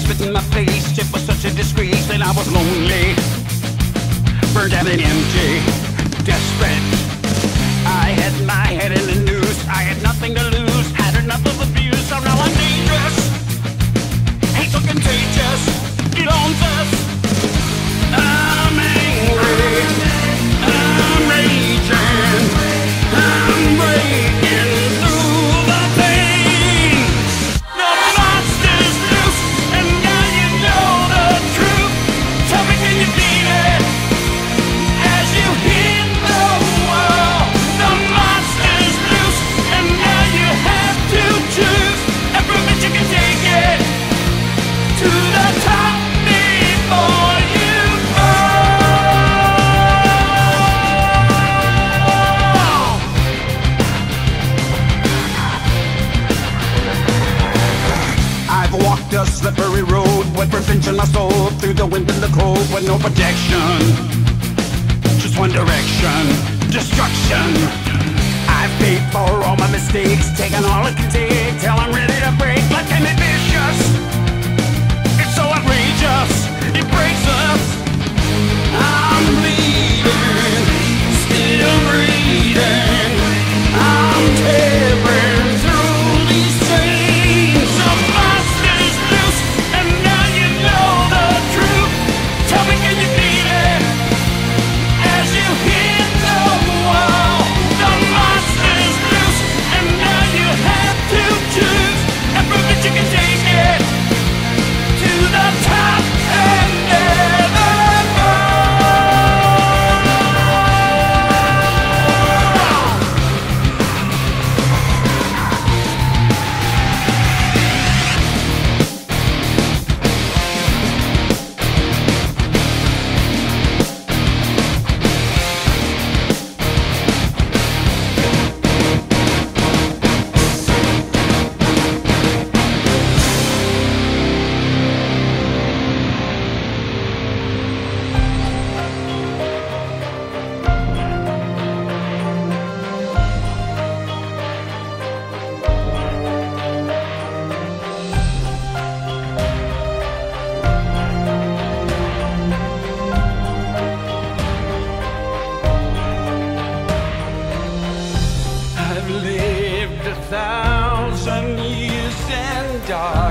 spit in my face. It was such a disgrace that I was lonely, burned out and empty, desperate. pinching my soul Through the wind and the cold with no protection Just one direction, destruction. I paid for all my mistakes Taking all it can take till I'm ready to break. Like an ambitious dark.